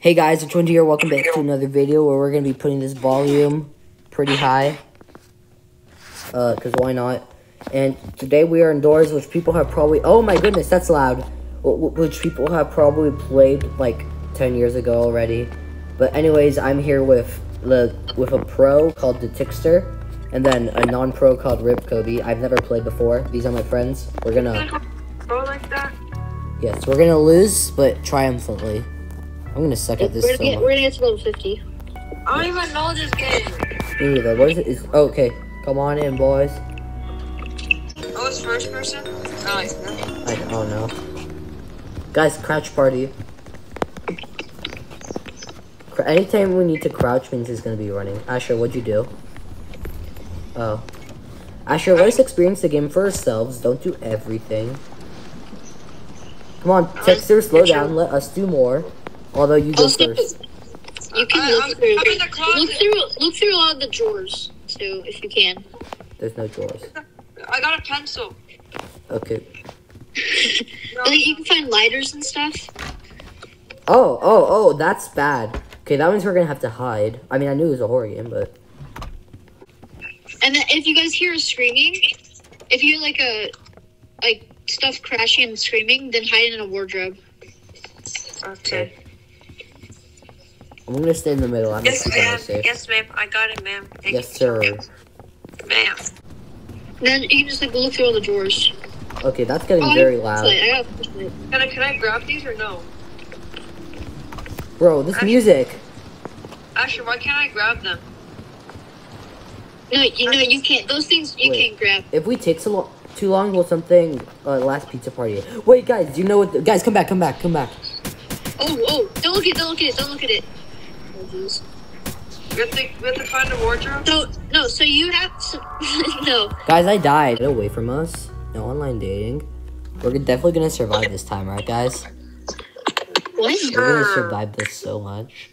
Hey guys, it's Twenty here. Welcome back to another video where we're gonna be putting this volume pretty high. Uh, cause why not? And today we are indoors, which people have probably. Oh my goodness, that's loud. Wh- wh- Which people have probably played like ten years ago already. But anyways, I'm here with the with a pro called the Tickster, and then a non-pro called Rip Kobe. I've never played before. These are my friends. We're gonna. Go like that? Yes, we're gonna lose, but triumphantly. I'm gonna suck at this we're, so gonna get, much. we're gonna get to level 50. I don't even know this game. Me neither. What is it? Is, oh, okay, come on in, boys. Oh, it's first person? Oh, it's not. I don't know. Guys, crouch party. Cr- Anytime we need to crouch means he's gonna be running. Asher, what'd you do? Oh. Asher, let us experience the game for ourselves. Don't do everything. Come on, Tickster, slow down. Let us do more. Although you go Also, first. you can I- look through. The. Look through. Look through a lot of the drawers too, if you can. There's no drawers. I got a pencil. Okay. No. Like, you can find lighters and stuff. Oh, oh, oh, that's bad. Okay, that means we're gonna have to hide. I mean, I knew it was a horror game, but And then if you guys hear a screaming, if you hear like a like stuff crashing and screaming, then hide in a wardrobe. Okay. I'm gonna stay in the middle. I'm Yes, gonna keep ma'am. safe. Yes, ma'am. I got it, ma'am. Thank Yes, you. sir. Ma'am. Then you can just like look through all the drawers. Okay, that's getting Oh, very loud. flashlight. I got a flashlight. Can I, can I grab these or no? Bro, this music. Asher, why can't I grab them? No, you know you can't. Those things you Wait. can't grab. If we take so long, too long, will something uh, last pizza party? Wait, guys, do you know what? The, guys, come back, come back, come back. Oh, oh! Don't look at it! Don't look at it! Don't look at it! Oh, jeez. We have to, we have to find a wardrobe? So no, so you have to no. Guys, I died. Get away from us. No online dating. We're definitely gonna survive this time, right, guys? What? We're gonna survive this so much.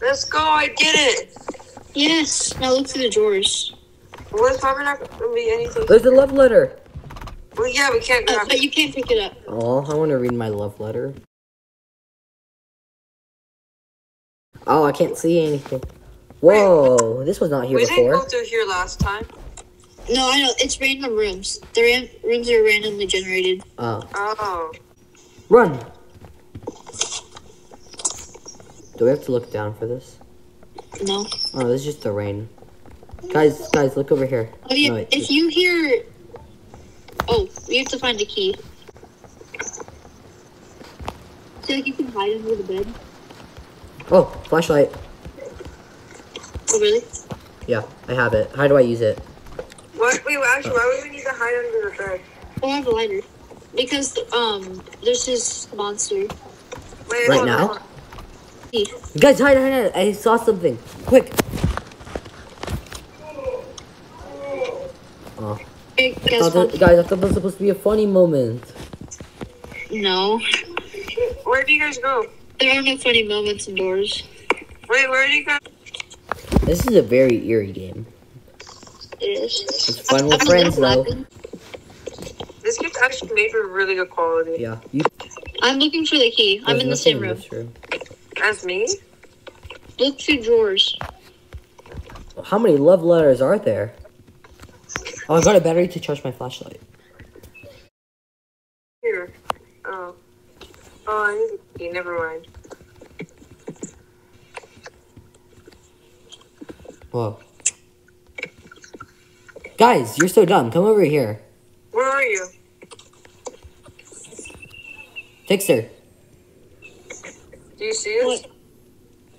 Let's go. I did it. Yes. Now look through the drawers. Well, it's probably not going to be anything. There's a love letter. Well, yeah, we can't oh, grab but it. you can't pick it up. Oh, I want to read my love letter. Oh, I can't see anything. Whoa, this was not here We didn't go through here last time. No, I know. It's random rooms. The ran- rooms are randomly generated. Oh, Oh. run! Do we have to look down for this? No. Oh, this is just the rain. Guys, guys, look over here. Oh yeah. No, wait, if you hear. Oh, we have to find a key. So like you can hide under the bed. Oh, flashlight. Oh really? Yeah, I have it. How do I use it? What? Wait, actually, why would we need to hide under the bed? Oh, I have a lighter. Because um, there's this monster. Wait, Right now? on. Key. Guys, hide, hide, hide. I saw something. Quick. Oh, Hey, I guess thought what? that, guys, I thought that was supposed to be a funny moment. No. Where do you guys go? There are no funny moments indoors. Wait, where did you go? This is a very eerie game. It is. It's fun with I'm friends, looking- though. This game's actually made for really good quality. Yeah. You, I'm looking for the key. I'm in the same room. this room. As me? Look through drawers. How many love letters are there? Oh, I got a battery to charge my flashlight. Here. Oh. Oh, I need a key. Never mind. Whoa. Guys, you're so dumb. Come over here. Where are you? Tickster. Do you see us?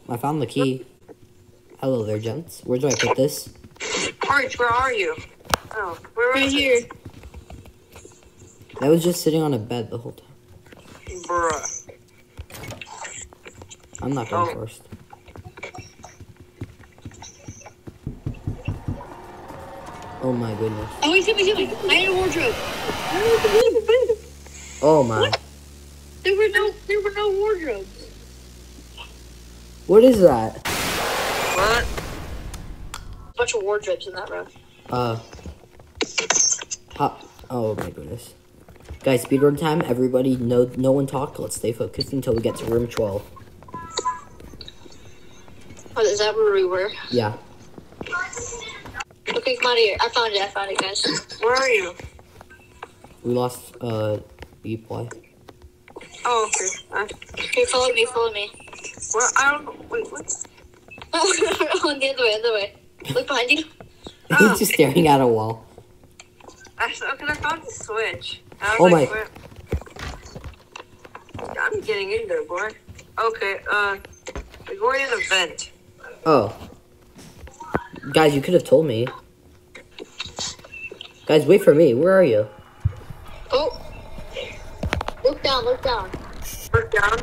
I found the key. Hello there, gents. Where do I put this? Arch, where are you? Oh, where Right is here. I was just sitting on a bed the whole time. Bruh. I'm not going Oh. first. Oh my goodness. Oh, he's coming, he's coming. I need a wardrobe. Oh my. There were no, there were no wardrobes. What is that? What? A Bunch of wardrobes in that room. Uh. How, oh my goodness. Guys, speedrun time. Everybody, no, no one talk. Let's stay focused until we get to room 12. Oh, is that where we were? Yeah. Okay, come out of here. I found it. I found it, guys. Where are you? We lost, uh, E-Play. Oh, okay. Uh, Here, follow me. Follow me. well, I don't know. Wait, what? Oh, on the other way. Other way. Look behind you. He's just staring at a wall. I, okay, I found the switch. I was Oh like, my- where- I'm getting in there, boy. Okay, uh, we're going in a vent. Oh. Guys, you could have told me. Guys, wait for me. Where are you? Oh. Look down. Look down. Look down.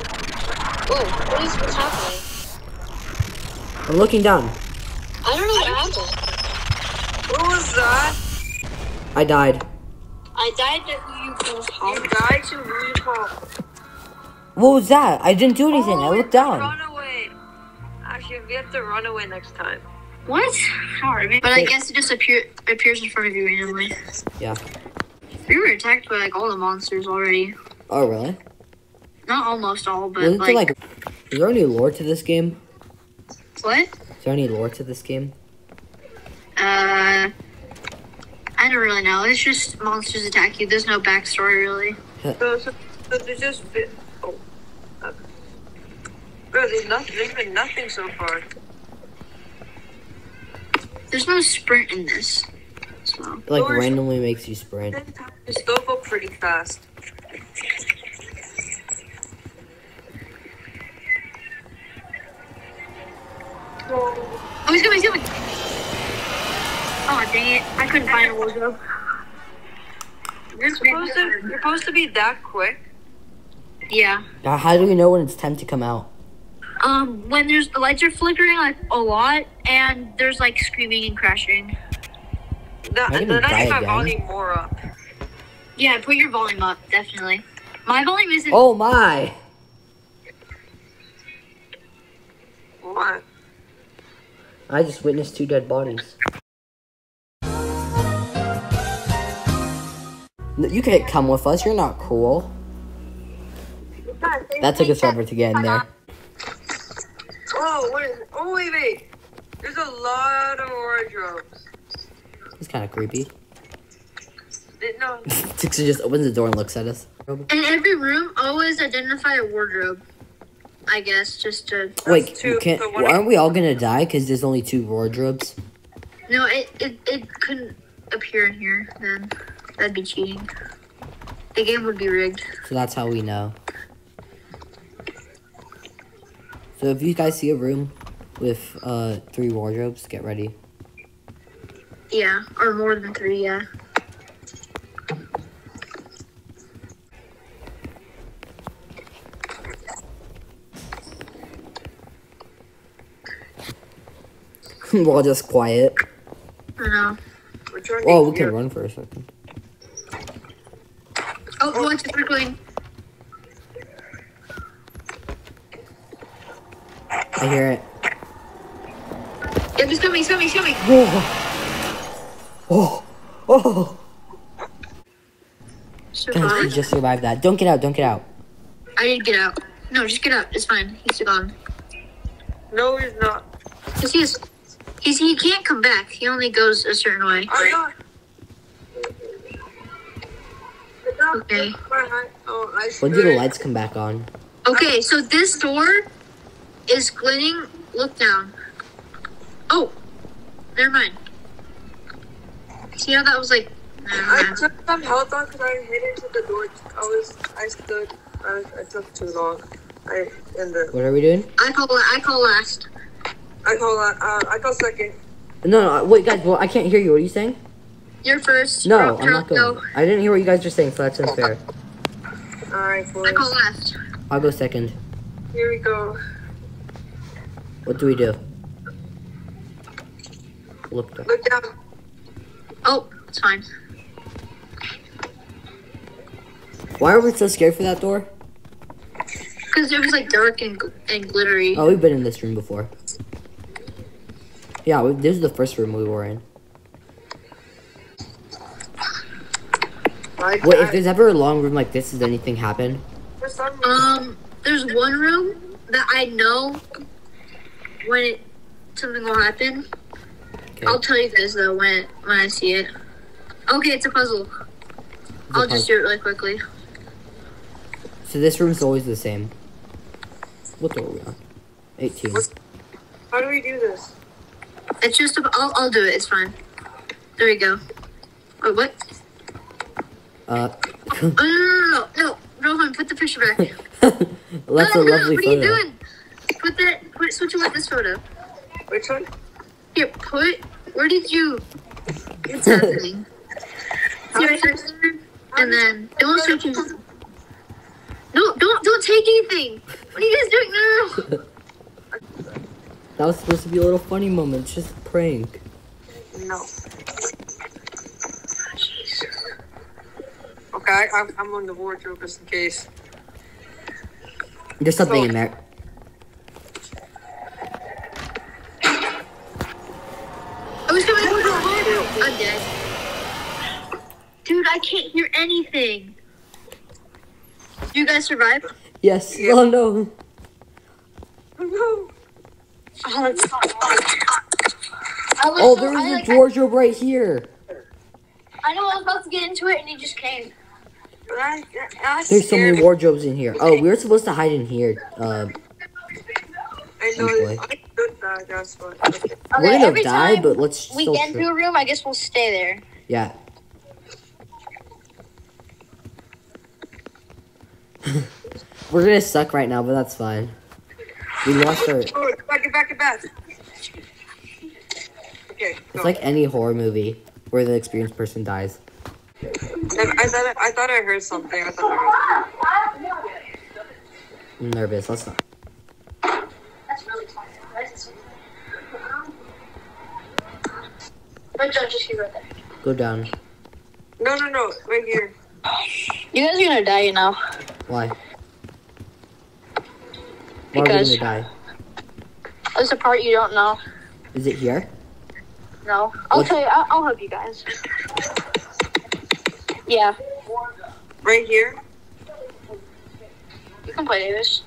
Whoa. What is what's happening? I'm looking down. I don't know what happened. What was that? I died. I died to who you call You died to who you call? What was that? I didn't do anything. Oh, I looked it's a down. Runaway. Actually, we have to run away next time. What? Hard. But I guess it just appear appears in front of you randomly. Yeah. We were attacked by like all the monsters already. Oh, really? Not almost all, but Wasn't like, there like... Is there any lore to this game? what? Is there any lore to this game? Uh, I don't really know. It's just monsters attack you. There's no backstory really. So, so, so there's just. Fi-. Okay. Bro, there's nothing. There's been nothing so far. There's no sprint in this. So It, like Doors- randomly makes you sprint. The stove up pretty fast. oh, he's coming. He's coming. Oh dang it! I couldn't find a wardrobe. You're supposed to. You're supposed to be that quick. Yeah. Uh, How do we know when it's time to come out? Um, when there's the lights are flickering like a lot, and there's like screaming and crashing. That, Am I and gonna then I die have my volume more up. Yeah, put your volume up, definitely. My volume isn't. Oh my! What? I just witnessed two dead bodies. You can't come with us. You're not cool. That took us forever to get in there. Oh, what is? Oh wait, wait. There's a lot of wardrobes. It's kind of creepy. Did- No, Tickster just opens the door and looks at us. In every room, always identify a wardrobe. I guess just to. Wait, two, you can't, so aren't we all gonna die because there's only two wardrobes? No, it, it it couldn't appear in here. Then that'd be cheating. The game would be rigged. So that's how we know. So if you guys see a room with uh three wardrobes, get ready. Yeah, or more than three. Yeah. We're just quiet. I know. Oh, we can run for a second. Oh, watch it circling. I hear it. Yep, he's coming. He's coming. He's coming. Oh, oh! oh. Guys, we just survived that. Don't get out. Don't get out. I did get out. No, just get out. It's fine. He's gone. No, he's not. Cause he's he's he can't come back. He only goes a certain way. I'm not. Okay. Oh, I When do the lights come back on? Okay, so this door is glinting. Look down. Oh, never mind. See how that was like? Never I mind. took some health on because I hit into the door. I was, I stood. I, I took too long. I in the. What are we doing? I call I call last. I call that. Uh, I call second. No, no, wait, guys. Well, I can't hear you. What are you saying? You're first. No, Ro- I'm not Ro- going. I didn't hear what you guys were saying, so that's unfair. All right, boys. I call last. I'll go second. Here we go. What do we do? Look. Up. Look down. Oh, it's fine. Why are we so scared for that door? Because it was like dark and gl- and glittery. Oh, we've been in this room before. Yeah, we, this is the first room we were in. Like, Wait, if there's ever a long room like this, does anything happen? for some reason, Um, there's one room that I know when it something will happen. Okay. I'll tell you guys though when when I see it. Okay, it's a puzzle. I'll just do it really quickly. So this room's always the same. What door are we on? 18. What's- how do we do this? It's just a, I'll I'll do it. It's fine. There we go. Oh what? Uh, Oh, no, no, no, no, no, Rohan, put the picture back. that's no, a no, lovely what are you doing? Put that. Put switch it with this photo. Which one? Here, put. Where did you? It's happening? See? And then don't switch. No, don't don't take anything. What are you guys doing? No, no, no. That was supposed to be a little funny moment. It's just a prank. No. Okay, I, I'm, I'm on the wardrobe just in case. There's something in there. I was coming over the Dude, I can't hear anything. Do you guys survive? Yes. Yeah. Oh no. No. Oh, that's fine. I was Oh, so- there's I, a like, I, wardrobe right here. I know I was about to get into it and he just came. I, I, There's so many wardrobes in here. Oh, we were supposed to hide in here. Uh, I know Usually. I could die, we're gonna every die, time but let's we still get try. into a room, I guess we'll stay there. Yeah. We're gonna suck right now, but that's fine. We lost our. Oh, it's Oh, get back, get back, get back. Okay, go. like any horror movie where the experienced person dies. I, I thought I, I thought I heard something. I thought I heard. something. I'm nervous. Let's not. That's really fun. But don't just keep right there. Go down. No, no, no, right here. You guys are gonna die, you know. Why? Why are we Because- gonna die? There's a part you don't know. Is it here? No. I'll What- tell you. I'll, I'll help you guys. Yeah, Right here. you can play Davis.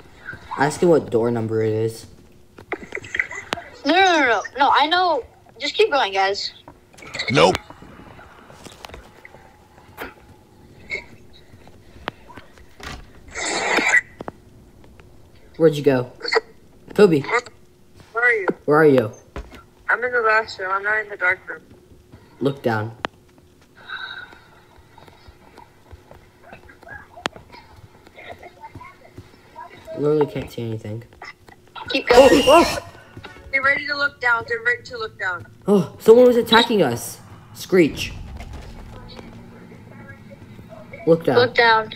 Ask him what door number it is. No, no, no, no. No, I know. Just keep going, guys. Nope. Where'd you go? Toby, Where are you? where are you? I'm in the last room. I'm not in the dark room. Look down. Literally can't see anything. Keep going. Oh, oh! Get ready to look down. Get ready to look down. oh, someone was attacking us. Screech. Look down. Look down.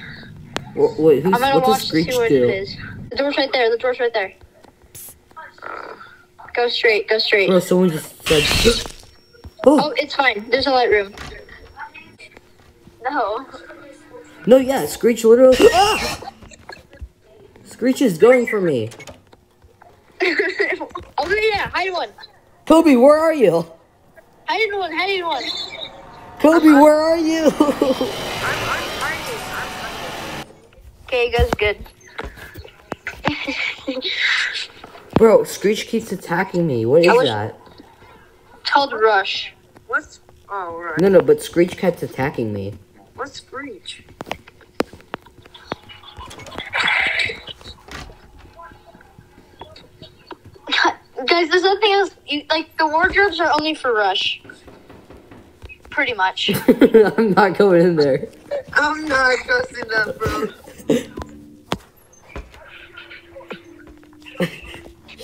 Wait, who's, I'm gonna what does watch to see Screech do? It is. The door's right there. The door's right there. Go straight. Go straight. Bro, someone just said. Oh, Oh, it's fine. There's a light room. No. no, yeah, Screech literally. Ah! Screech is going for me. oh yeah, hide one. Kobe, where are you? Hide in one. Hide in one. Kobe, where are you? I'm, I'm hiding. I'm hiding. Okay, you guys are. Bro, Screech keeps attacking me. What is I that? It's called Rush. What's? Oh, right. No, no, but Screech kept attacking me. What's Screech? Guys, there's nothing else. You, like the wardrobes are only for Rush. Pretty much. I'm not going in there. I'm not trusting that, bro.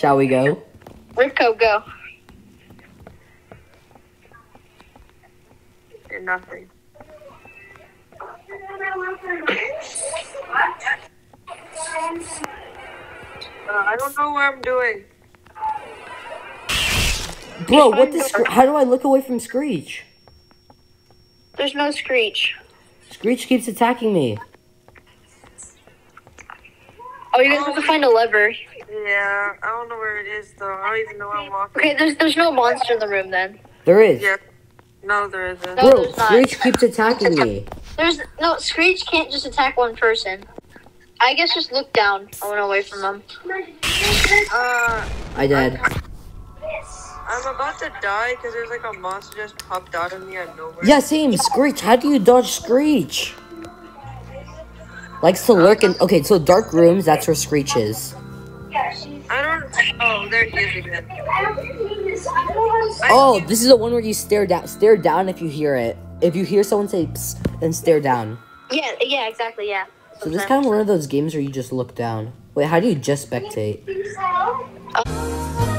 Shall we go? Ripco, go. And nothing. Uh, I don't know what I'm doing. Bro, what does Scre- how do I look away from Screech? There's no screech. Screech keeps attacking me. Oh, you guys have to find a lever. Yeah, I don't know where it is though. I don't even know where I'm walking. Okay, there's there's no monster in the room then. There is. Yeah. No, there isn't. No, Bro, there's not. Screech keeps attacking me. There's no Screech can't just attack one person. I guess just look down. I went away from them. Uh, I did. I'm about to die because there's like a monster just popped out of me out of nowhere. Yeah, same. Screech. How do you dodge Screech? Likes to lurk in. Okay, so dark rooms. That's where Screech is. Oh, oh, there he is again. Oh, this is the one where you stare down. Stare down if you hear it. If you hear someone say "Psst," then stare down. Yeah, yeah, exactly, yeah. So this is kind of one of those games where you just look down. Wait, how do you just spectate? Oh.